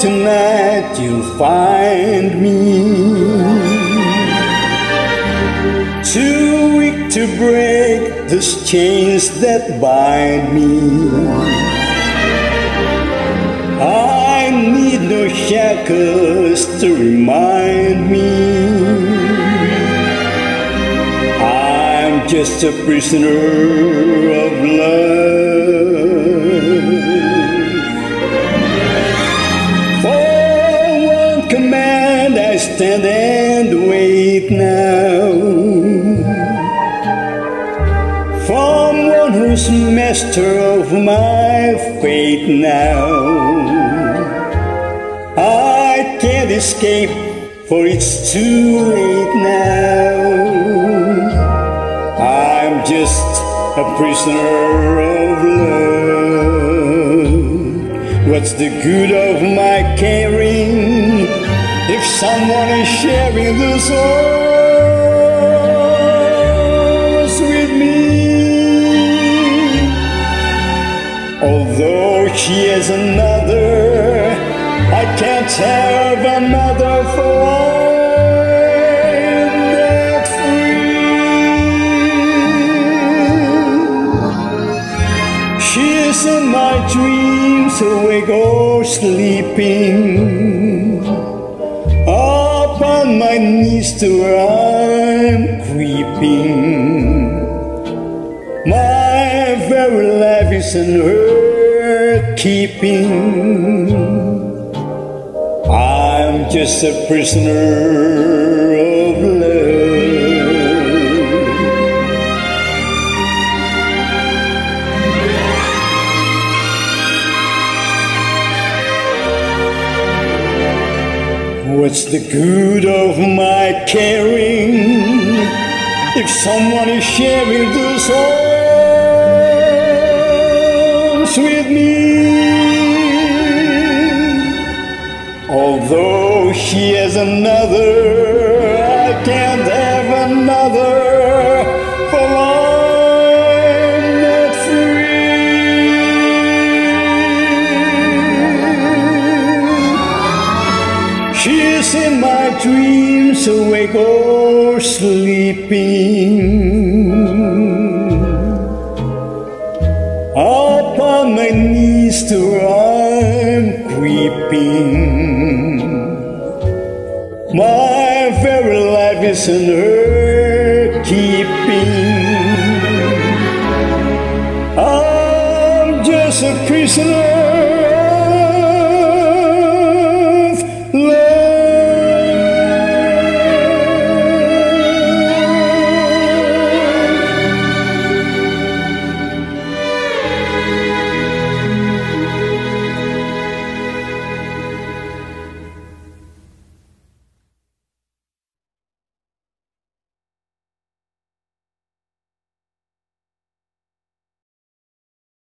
tonight you'll find me too weak to break these chains that bind me. I need no shackles to remind me. Just a prisoner of love. For one command I stand and wait now. From one who's master of my fate now. I can't escape for it's too late now a prisoner of love What's the good of my caring if someone is sharing the souls with me. Although she is another, I can't have another for in my dreams, awake or sleeping on my knees to where I'm creeping. My very life is in her keeping. I'm just a prisoner What's the good of my caring if someone is sharing the songs with me? Although he has another, In my dreams, awake or sleeping. Up on my knees to I'm creeping. My very life is in her keeping. I'm just a prisoner